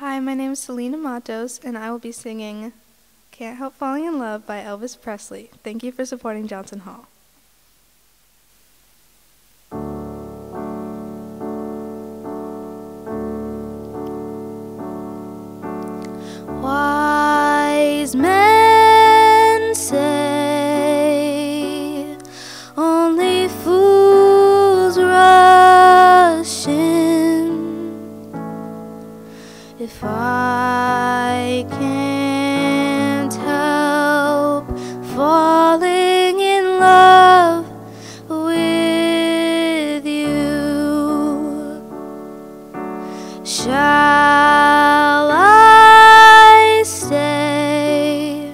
Hi, my name is Celena Matos, and I will be singing Can't Help Falling in Love by Elvis Presley. Thank you for supporting Johnson Hall. If I can't help falling in love with you, shall I stay?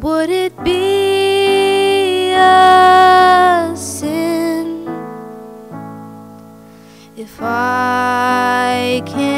Would it be a sin if I can't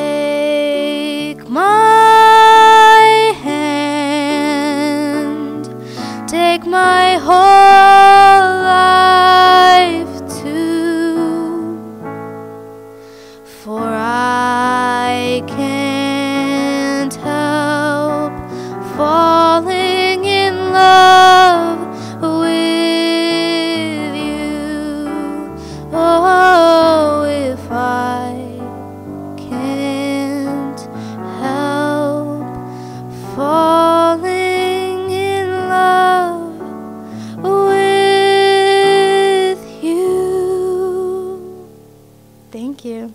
take my whole Thank you.